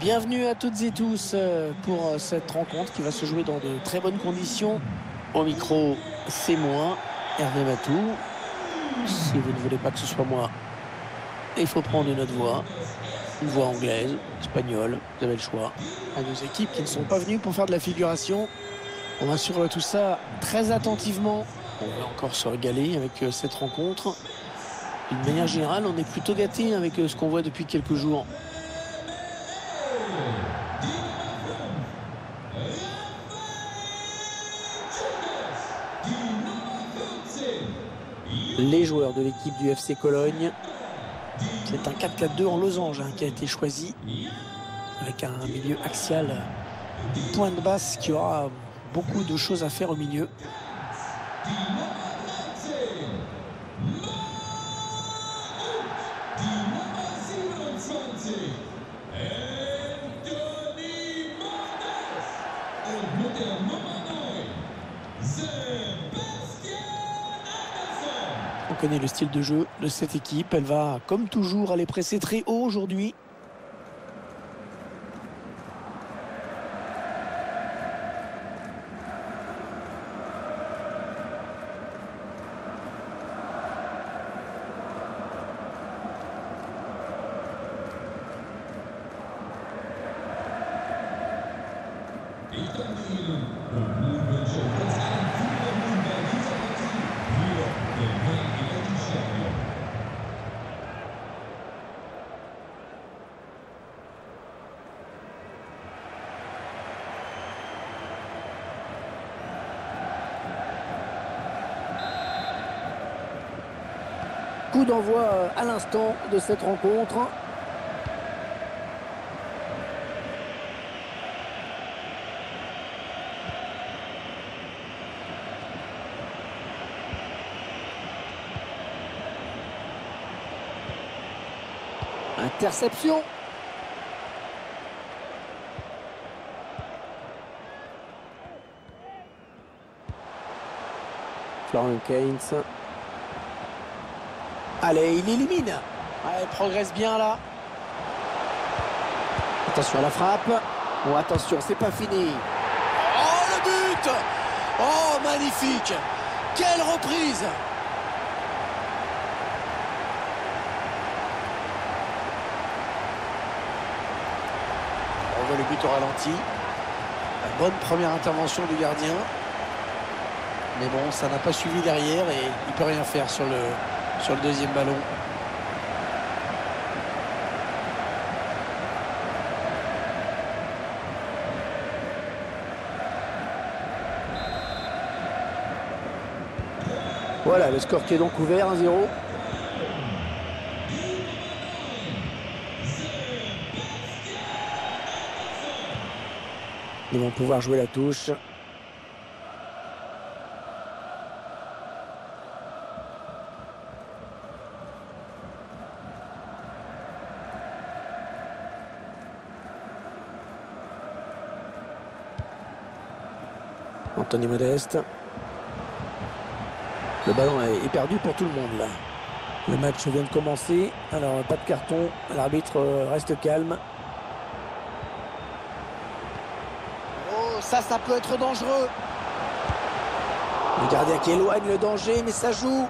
Bienvenue à toutes et tous euh, pour euh, cette rencontre qui va se jouer dans de très bonnes conditions. Au micro, c'est moi, Hervé Matou. Si vous ne voulez pas que ce soit moi, il faut prendre une autre voix. Une voix anglaise, espagnole, vous avez le choix. À nos équipes qui ne sont pas venues pour faire de la figuration. On va suivre tout ça très attentivement. On va encore se régaler avec euh, cette rencontre. D'une manière générale, on est plutôt gâté avec ce qu'on voit depuis quelques jours. Les joueurs de l'équipe du FC Cologne. C'est un 4-4-2 en losange hein, qui a été choisi avec un milieu axial point de basse qui aura beaucoup de choses à faire au milieu. Connaît le style de jeu de cette équipe. Elle va, comme toujours, aller presser très haut aujourd'hui. D'envoi euh, à l'instant de cette rencontre. Interception. Florian Keynes. Allez, il élimine. il progresse bien là. Attention à la frappe. Bon, attention, c'est pas fini. Oh, le but Oh, magnifique Quelle reprise On voit le but au ralenti. Bonne première intervention du gardien. Mais bon, ça n'a pas suivi derrière et il peut rien faire sur le, sur le deuxième ballon. Voilà, le score qui est donc ouvert, 1-0. Ils vont pouvoir jouer la touche. Anthony Modeste. Le ballon est perdu pour tout le monde là. Le match vient de commencer. Alors pas de carton. L'arbitre reste calme. Oh, ça, ça peut être dangereux. Le gardien qui éloigne le danger, mais ça joue.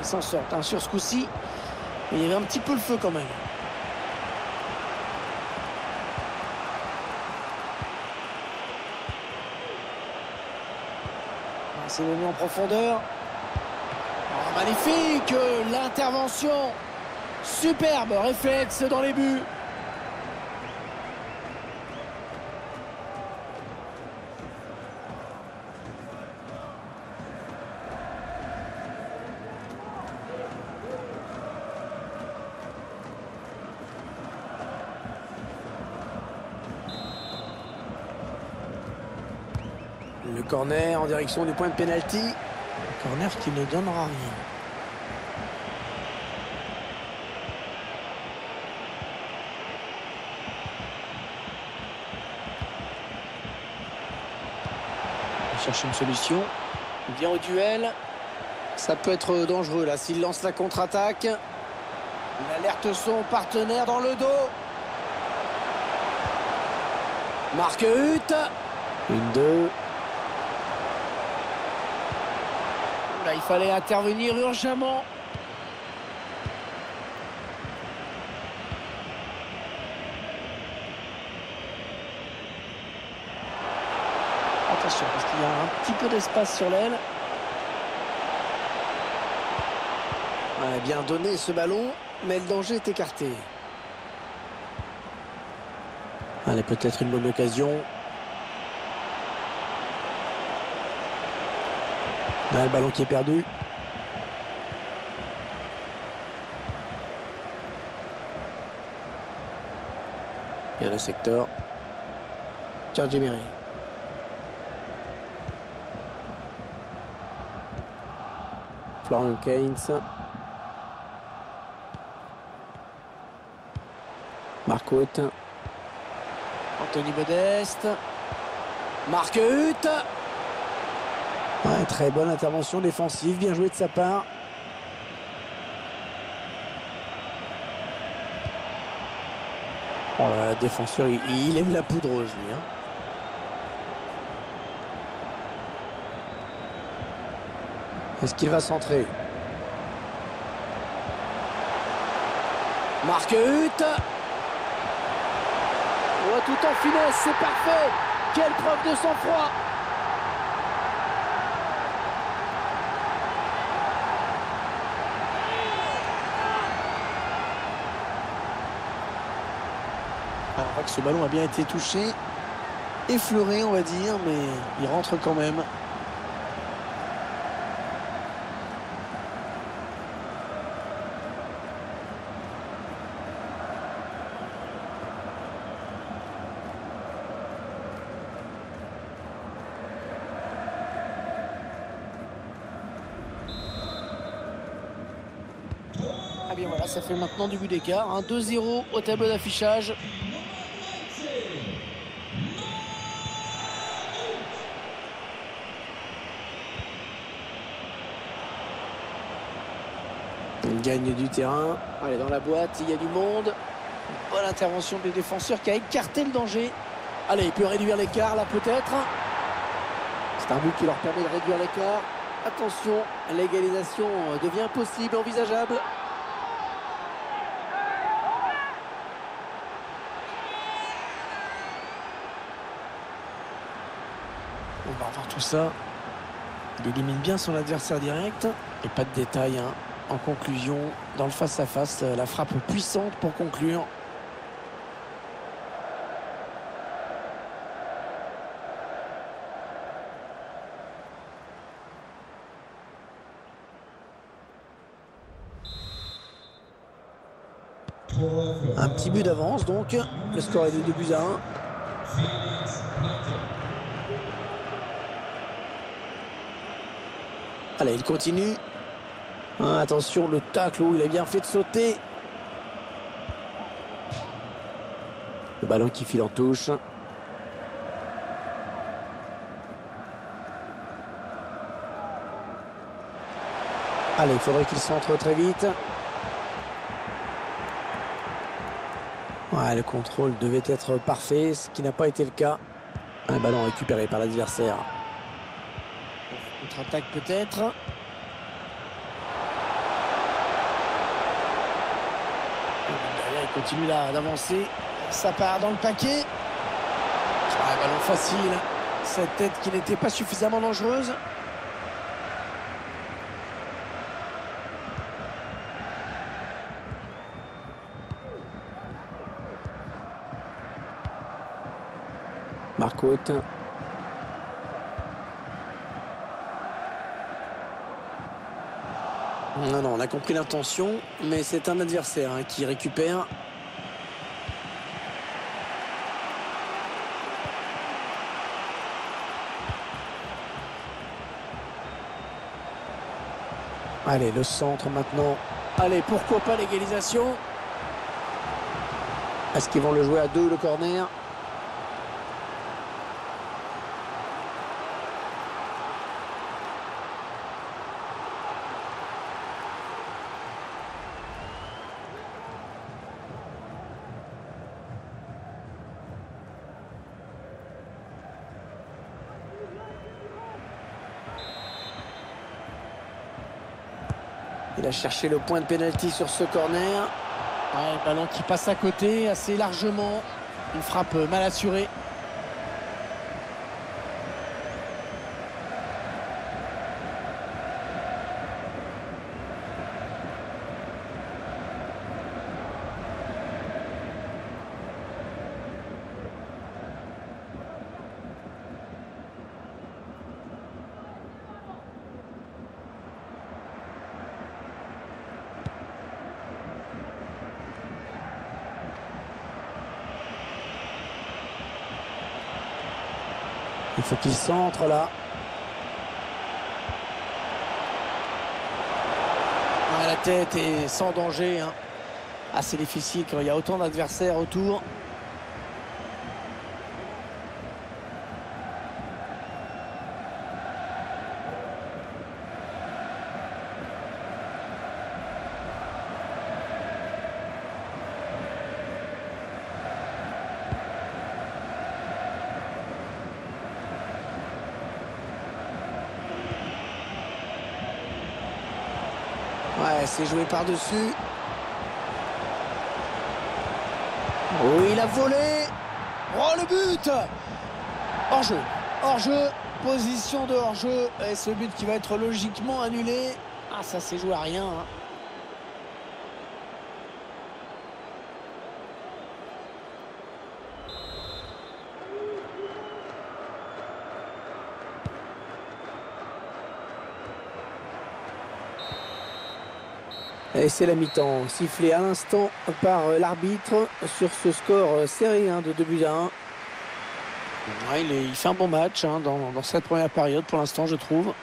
Il s'en sort hein, sur ce coup-ci. Il y avait un petit peu le feu quand même. C'est venu en profondeur. Oh, magnifique L'intervention Superbe réflexe dans les buts. Corner en direction du point de pénalty. Corner qui ne donnera rien. Il cherche une solution. Il vient au duel. Ça peut être dangereux là s'il lance la contre-attaque. Il alerte son partenaire dans le dos. Marque Hutt. Une, deux. Là, il fallait intervenir urgemment. Attention, parce qu'il y a un petit peu d'espace sur l'aile. Ouais, bien donné ce ballon, mais le danger est écarté. Allez, peut-être une bonne occasion. Le ballon qui est perdu. Bien le secteur. Miri. Florian Keynes. Marco. Anthony Modeste. Marc Hutt. Très bonne intervention défensive, bien joué de sa part. Oh défenseur, il, aime la poudreuse, lui. Hein. Est-ce qu'il va centrer? Marc Hutt tout en finesse, c'est parfait. Quelle preuve de sang-froid. Ce ballon a bien été touché, effleuré on va dire, mais il rentre quand même. voilà, ça fait maintenant du but d'écart. 2-0 au tableau d'affichage. Gagne du terrain. Allez, dans la boîte, il y a du monde. Bonne intervention des défenseurs qui a écarté le danger. Allez, il peut réduire l'écart là peut-être. C'est un but qui leur permet de réduire l'écart. Attention, l'égalisation devient possible, envisageable. On va revoir tout ça. Il élimine bien son adversaire direct. Et pas de détails. Hein. En conclusion, dans le face-à-face, -face, la frappe puissante pour conclure. Un petit but d'avance donc. Le score est de 2 buts à 1. Allez, il continue. Ah, attention, le tacle où il a bien fait de sauter. Le ballon qui file en touche. Allez, il faudrait qu'il centre très vite. Le contrôle devait être parfait, ce qui n'a pas été le cas. Un ballon récupéré par l'adversaire. Contre-attaque peut-être. il continue là d'avancer. Ça part dans le paquet. Un ballon facile. Cette tête qui n'était pas suffisamment dangereuse. Marco Hutt. Non, non, on a compris l'intention, mais c'est un adversaire hein, qui récupère. Allez, le centre maintenant. Allez, pourquoi pas l'égalisation? Est-ce qu'ils vont le jouer à deux, le corner? Il a cherché le point de pénalty sur ce corner. Ouais, ballon qui passe à côté assez largement. Une frappe mal assurée. Il faut qu'il centre là. Ah, la tête est sans danger. Hein. Assez difficile quand il y a autant d'adversaires autour. Ouais, c'est joué par-dessus. Oui, il a volé. Oh, le but Hors-jeu. Hors-jeu. Position de hors-jeu. Et ce but qui va être logiquement annulé. Ah, ça s'est joué à rien. Hein. Et c'est la mi-temps, sifflé à l'instant par l'arbitre sur ce score serré de 2 buts à 1. Ouais, il, est, fait un bon match hein, dans, cette première période pour l'instant, je trouve.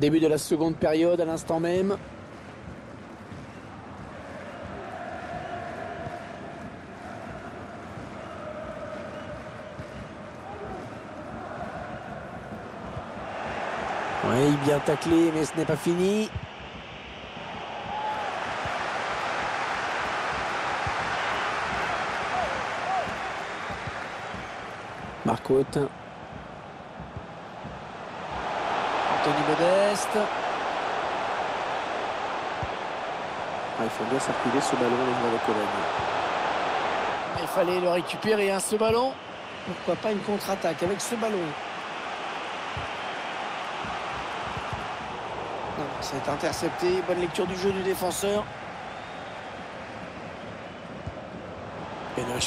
Début de la seconde période à l'instant même. Oui, bien taclé, mais ce n'est pas fini. Marco Autin. Anthony Modeste. Ah, il faut bien circuler ce ballon, les joueurs de Cologne. Il fallait le récupérer, hein, ce ballon. Pourquoi pas une contre-attaque avec ce ballon? C'est intercepté. Bonne lecture du jeu du défenseur. Benoît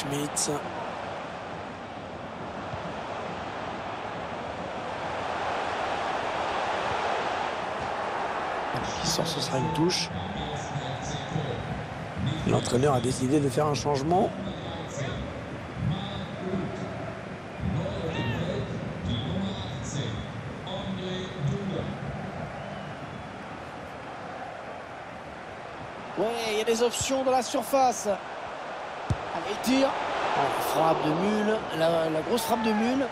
Une touche. L'entraîneur a décidé de faire un changement. Ouais, il y a des options dans la surface. Allez, tire. Oh, frappe de mule. La, la, grosse frappe de mule.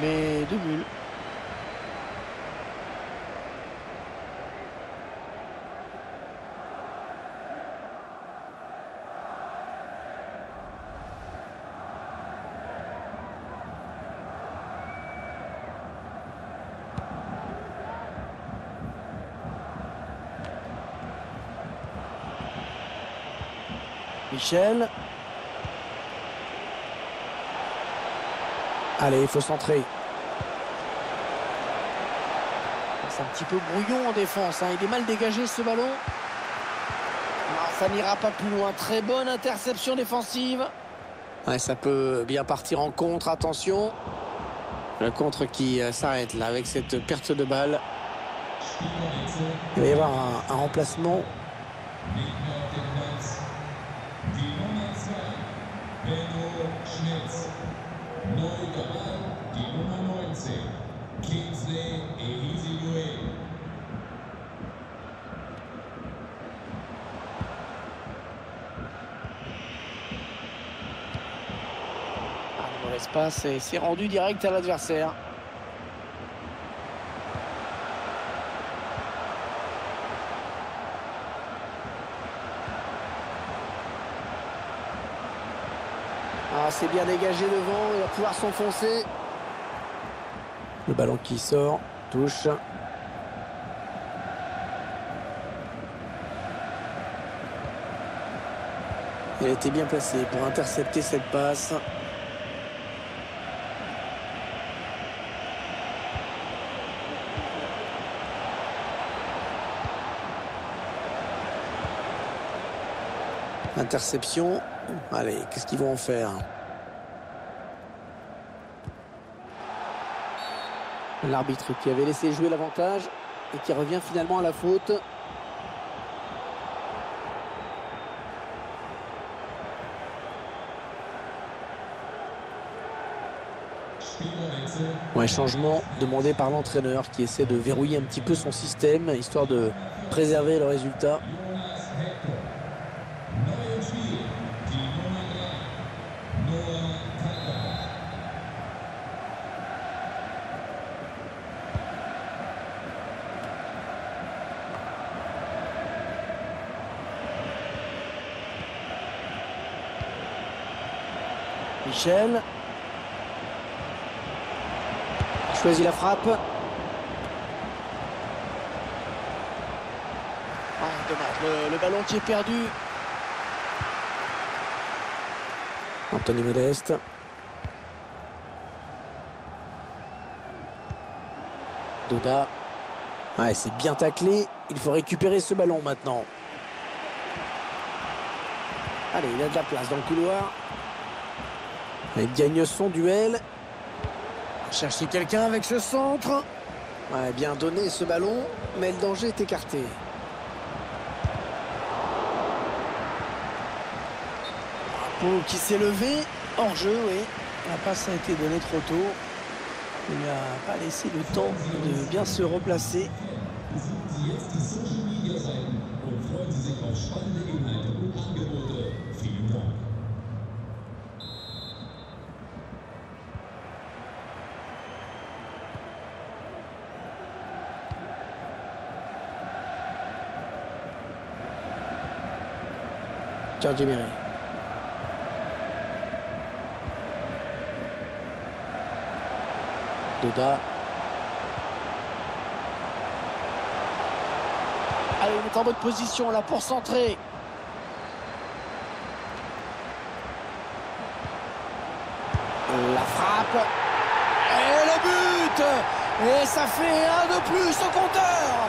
Mais de mule. Michel. Allez, il faut centrer. C'est un petit peu brouillon en défense. Hein. Il est mal dégagé ce ballon. Ça n'ira pas plus loin. Très bonne interception défensive. Ça peut bien partir en contre. Attention. Le contre qui euh, s'arrête là avec cette perte de balle. Il va y avoir un remplacement. c'est rendu direct à l'adversaire. Ah, c'est bien dégagé devant, il va pouvoir s'enfoncer. Le ballon qui sort, touche. Il a été bien placé pour intercepter cette passe. Interception. Allez, qu'est-ce qu'ils vont en faire? L'arbitre qui avait laissé jouer l'avantage et qui revient finalement à la faute. Ouais, changement demandé par l'entraîneur qui essaie de verrouiller un petit peu son système histoire de préserver le résultat. Michel. Choisit la frappe. Ah, dommage, le, le, ballon qui est perdu. Anthony Modeste. Doda. Ouais, c'est bien taclé. Il faut récupérer ce ballon maintenant. Allez, il a de la place dans le couloir. Il gagne son duel. Chercher quelqu'un avec ce centre. Ouais, bien donné ce ballon, mais le danger est écarté. Drapeau qui s'est levé. Hors jeu, oui. La passe a été donnée trop tôt. Il n'a pas laissé le temps de bien se replacer. Giorgi Miri. Doda. Allez, il est en bonne position là pour centrer. La frappe. Et le but Et ça fait un de plus au compteur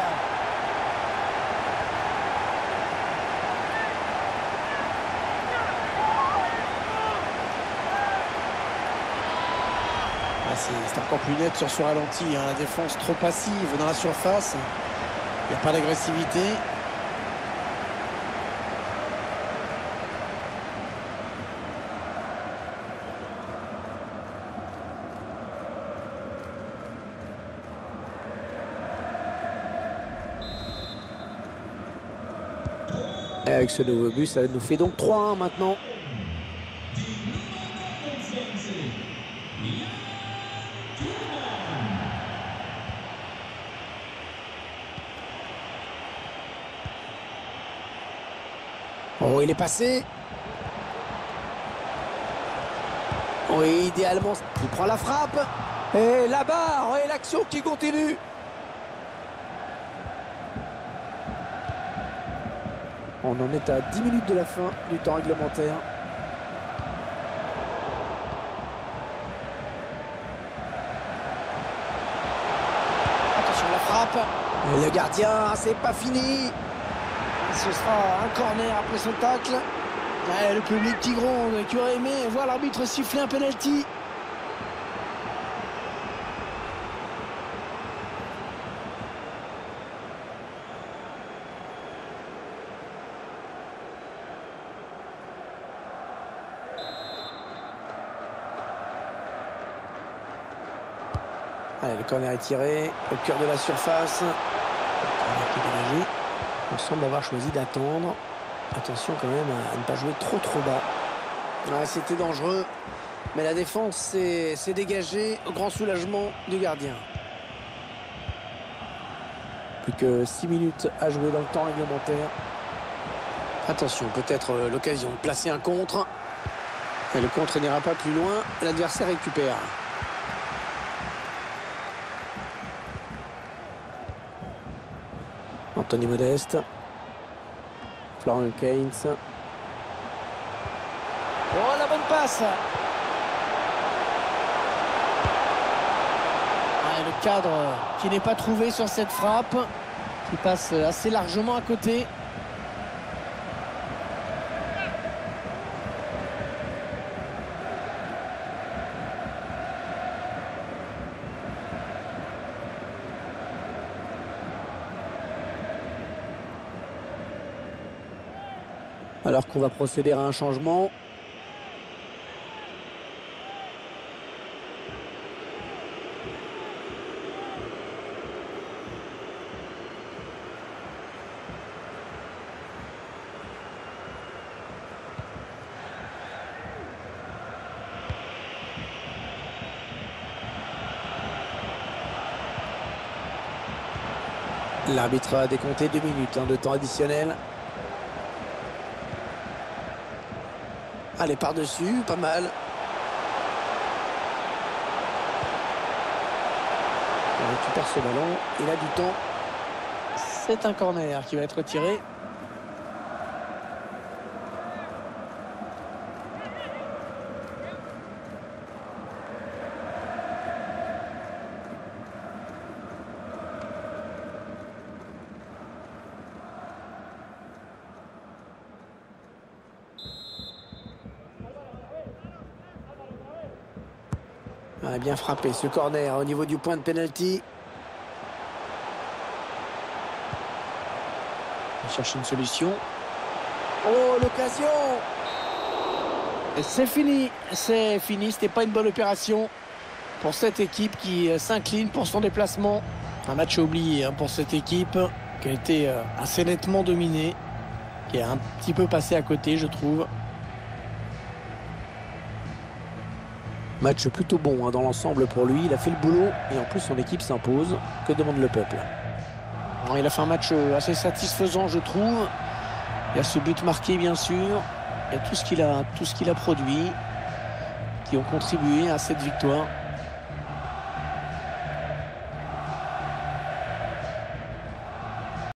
C'est encore plus net sur ce ralenti. Hein. La défense trop passive dans la surface. Il n'y a pas d'agressivité. Avec ce nouveau but, ça nous fait donc 3-1 maintenant. Est passé. Oui, idéalement, il prend la frappe. Et la barre, et l'action qui continue. On en est à 10 minutes de la fin du temps réglementaire. Attention à la frappe. Et le gardien, c'est pas fini. Ce sera un corner après son tacle. Le public qui gronde, qui aurait aimé voir l'arbitre siffler un penalty. Allez, le corner est tiré au cœur de la surface. On semble avoir choisi d'attendre. Attention quand même à ne pas jouer trop trop bas. C'était dangereux. Mais la défense s'est dégagée au grand soulagement du gardien. Plus que 6 minutes à jouer dans le temps réglementaire. Attention, peut-être l'occasion de placer un contre. Et le contre n'ira pas plus loin. L'adversaire récupère. Anthony Modeste. Florian Keynes. Oh, la bonne passe Le cadre qui n'est pas trouvé sur cette frappe, qui passe assez largement à côté. Alors qu'on va procéder à un changement. L'arbitre a décompté deux minutes hein, de temps additionnel. Allez, par-dessus, pas mal. Il récupère ce ballon, il a du temps. C'est un corner qui va être tiré. Frappé ce corner au niveau du point de pénalty. On cherche une solution. Oh, l'occasion C'est fini, c'est fini. C'était pas une bonne opération pour cette équipe qui euh, s'incline pour son déplacement. Un match oublié hein, pour cette équipe qui a été euh, assez nettement dominée, qui a un petit peu passé à côté, je trouve. Match plutôt bon hein, dans l'ensemble pour lui. Il a fait le boulot et en plus son équipe s'impose. Que demande le peuple? Il a fait un match euh, assez satisfaisant, je trouve. Il y a ce but marqué, bien sûr. Il y a tout ce qu'il a, tout ce qu'il a produit qui ont contribué à cette victoire.